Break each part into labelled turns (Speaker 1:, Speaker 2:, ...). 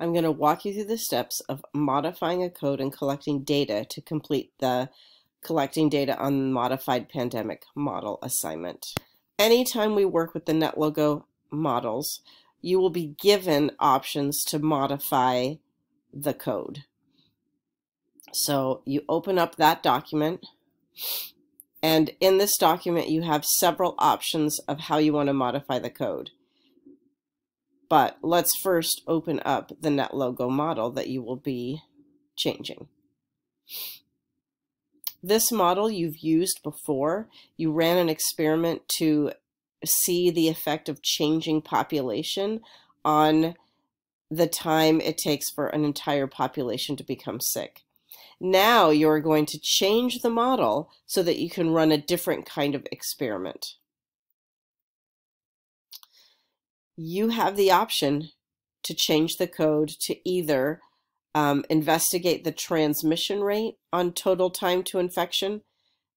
Speaker 1: I'm going to walk you through the steps of modifying a code and collecting data to complete the collecting data on modified pandemic model assignment. Anytime we work with the NetLogo models, you will be given options to modify the code. So you open up that document and in this document you have several options of how you want to modify the code. But let's first open up the NetLogo model that you will be changing. This model you've used before. You ran an experiment to see the effect of changing population on the time it takes for an entire population to become sick. Now you're going to change the model so that you can run a different kind of experiment. You have the option to change the code to either um, investigate the transmission rate on total time to infection,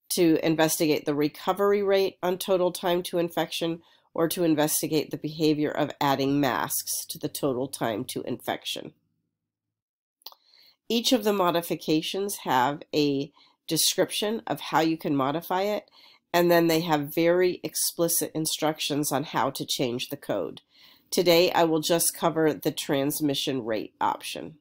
Speaker 1: to investigate the recovery rate on total time to infection, or to investigate the behavior of adding masks to the total time to infection. Each of the modifications have a description of how you can modify it, and then they have very explicit instructions on how to change the code. Today I will just cover the transmission rate option.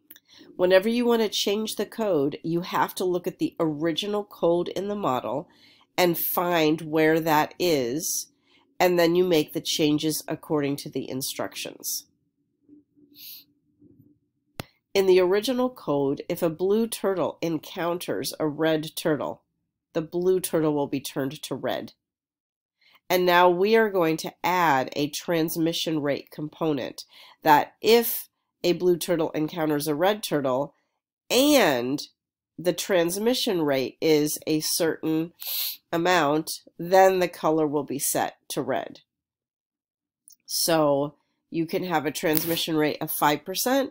Speaker 1: Whenever you want to change the code, you have to look at the original code in the model and find where that is, and then you make the changes according to the instructions. In the original code, if a blue turtle encounters a red turtle, the blue turtle will be turned to red. And now we are going to add a transmission rate component that if a blue turtle encounters a red turtle and the transmission rate is a certain amount, then the color will be set to red. So you can have a transmission rate of 5%,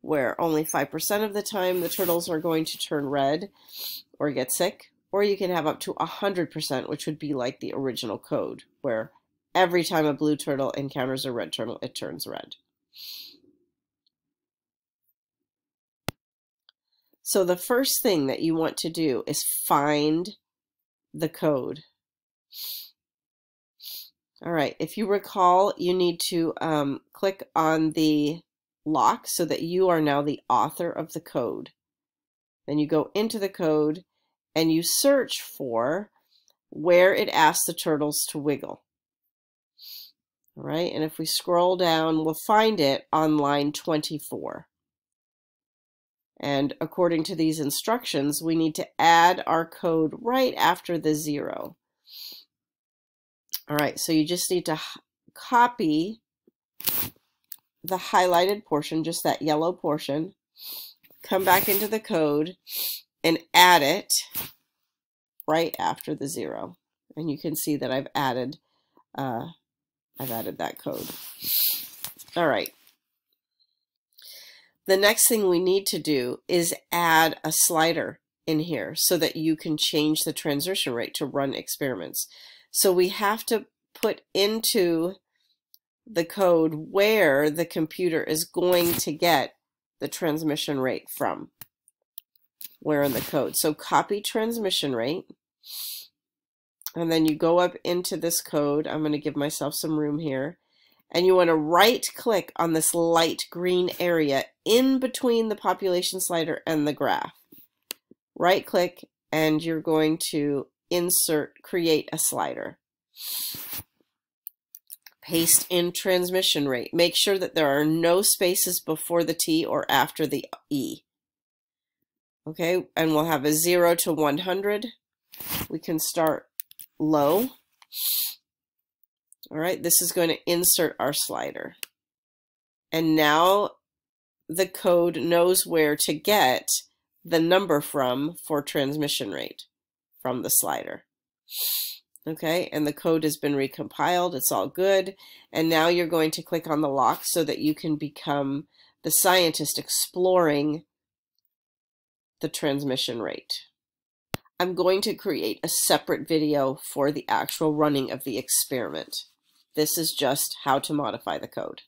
Speaker 1: where only 5% of the time the turtles are going to turn red or get sick, or you can have up to 100%, which would be like the original code, where every time a blue turtle encounters a red turtle, it turns red. So the first thing that you want to do is find the code. All right, if you recall, you need to um, click on the lock so that you are now the author of the code. Then you go into the code and you search for where it asks the turtles to wiggle. All right, and if we scroll down, we'll find it on line 24. And according to these instructions, we need to add our code right after the zero. All right, so you just need to copy the highlighted portion, just that yellow portion, come back into the code, and add it right after the zero. And you can see that I've added, uh, I've added that code. All right. The next thing we need to do is add a slider in here so that you can change the transition rate to run experiments. So we have to put into the code where the computer is going to get the transmission rate from where in the code. So copy transmission rate. And then you go up into this code. I'm going to give myself some room here. And you want to right click on this light green area in between the population slider and the graph. Right click and you're going to insert, create a slider. Paste in transmission rate. Make sure that there are no spaces before the T or after the E. Okay, and we'll have a 0 to 100. We can start low. All right, this is going to insert our slider. And now the code knows where to get the number from for transmission rate from the slider. Okay, and the code has been recompiled. It's all good. And now you're going to click on the lock so that you can become the scientist exploring the transmission rate. I'm going to create a separate video for the actual running of the experiment. This is just how to modify the code.